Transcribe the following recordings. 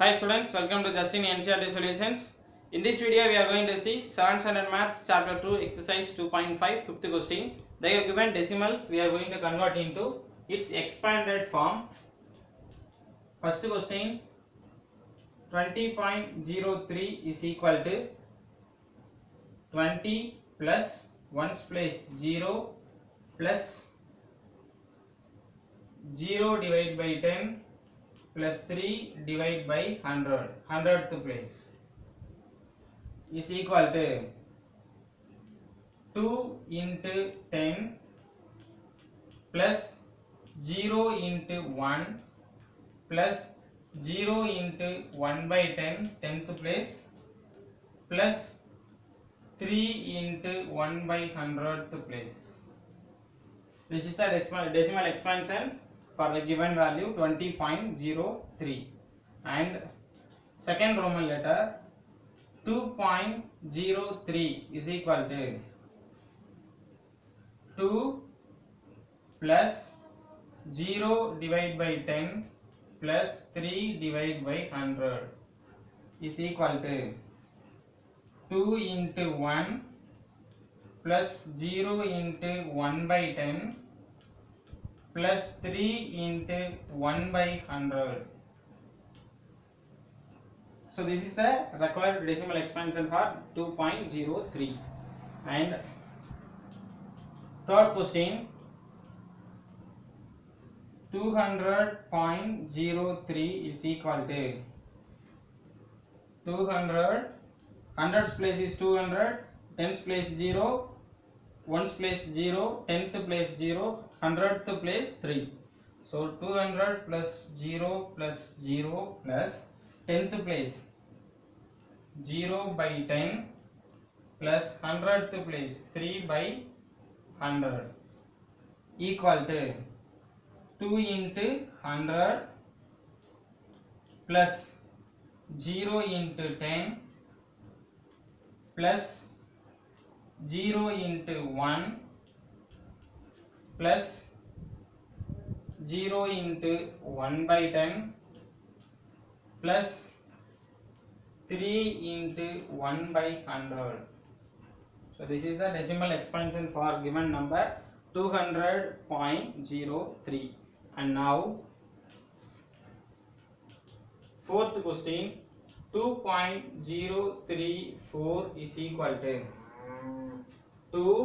Hi students, welcome to Justin NCRT Solutions. In this video, we are going to see Science and maths chapter 2 exercise 2.5 fifth question. The given decimals we are going to convert into its expanded form. First question 20.03 is equal to 20 plus 1's place 0 plus 0 divided by 10 plus 3 divided by 100 100th place is equal to 2 into 10 plus 0 into 1 plus 0 into 1 by 10 10th place plus 3 into 1 by 100th place. This is the decimal, decimal expansion for the given value 20.03 and second Roman letter 2.03 is equal to 2 plus 0 divided by 10 plus 3 divided by 100 is equal to 2 into 1 plus 0 into 1 by 10 plus 3 into 1 by 100. So this is the required decimal expansion for 2.03 and third question 200.03 is equal to 200. Hundreds place is 200 tens place 0 ones place 0, 10th place 0, 100th place 3. So 200 plus 0 plus 0 plus 10th place 0 by 10 plus 100th place 3 by 100 equal to 2 into 100 plus 0 into 10 plus 0 into 1 plus 0 into 1 by 10 plus 3 into 1 by 100. So this is the decimal expansion for given number 200.03 and now fourth question 2.034 is equal to 2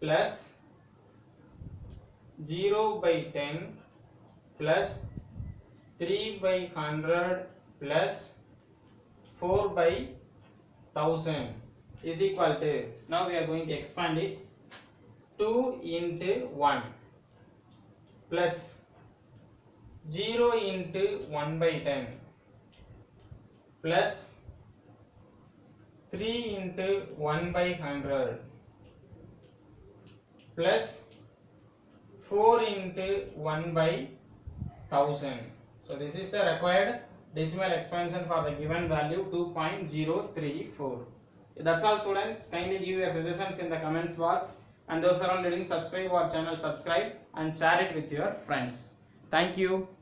plus 0 by 10 plus 3 by 100 plus 4 by 1000 is equal to, now we are going to expand it, 2 into 1 plus 0 into 1 by 10 plus 3 into 1 by 100 plus 4 into 1 by 1000. So this is the required decimal expansion for the given value 2.034. That's all students. Kindly give your suggestions in the comments box and those who are already subscribe our channel subscribe and share it with your friends. Thank you.